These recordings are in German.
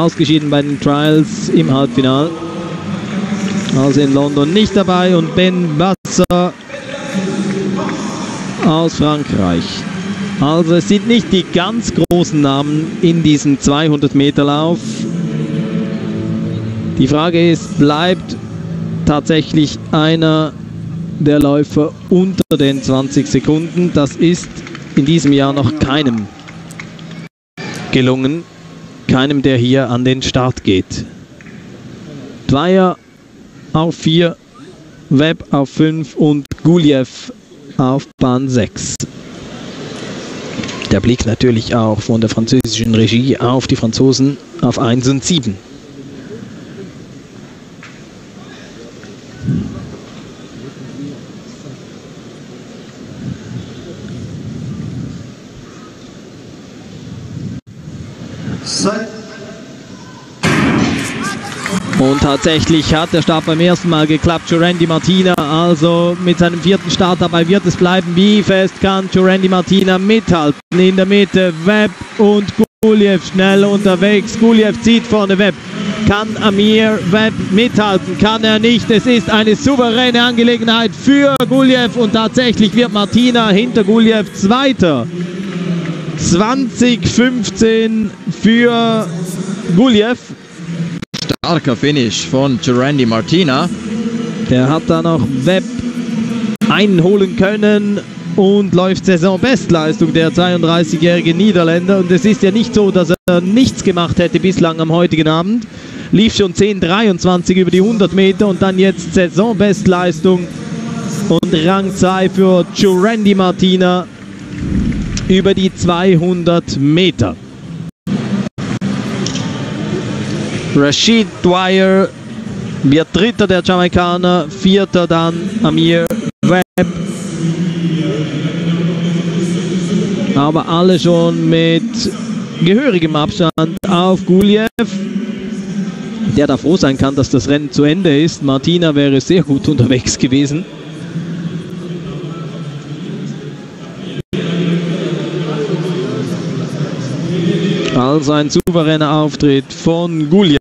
ausgeschieden bei den Trials im Halbfinale. Also in London nicht dabei und Ben Wasser aus Frankreich. Also es sind nicht die ganz großen Namen in diesem 200 Meter Lauf. Die Frage ist, bleibt tatsächlich einer der Läufer unter den 20 Sekunden? Das ist in diesem Jahr noch keinem gelungen. Keinem, der hier an den Start geht. Dwyer auf 4, Webb auf 5 und Guljev auf Bahn 6. Der Blick natürlich auch von der französischen Regie auf die Franzosen auf 1 und 7. Und tatsächlich hat der Start beim ersten Mal geklappt. Jorandy Martina also mit seinem vierten Start dabei wird es bleiben. Wie fest kann Jorandy Martina mithalten? In der Mitte Webb und Guljev schnell unterwegs. Guljev zieht vorne Webb. Kann Amir Webb mithalten? Kann er nicht. Es ist eine souveräne Angelegenheit für Guljev und tatsächlich wird Martina hinter Guljev Zweiter. 2015 für Guljev. Starker Finish von Randy Martina. Der hat dann auch Webb einholen können und läuft Saisonbestleistung der 32-jährige Niederländer. Und es ist ja nicht so, dass er nichts gemacht hätte bislang am heutigen Abend. Lief schon 10,23 über die 100 Meter und dann jetzt Saisonbestleistung und Rang 2 für Randy Martina über die 200 Meter. Rashid Dwyer wird Dritter der Jamaikaner, Vierter dann Amir Webb. Aber alle schon mit gehörigem Abstand auf Guljev, der da froh sein kann, dass das Rennen zu Ende ist. Martina wäre sehr gut unterwegs gewesen. Also ein souveräner Auftritt von Guljev.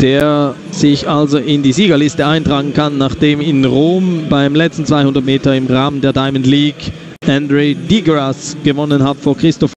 Der sich also in die Siegerliste eintragen kann, nachdem in Rom beim letzten 200 Meter im Rahmen der Diamond League Andre Digras gewonnen hat vor Christoph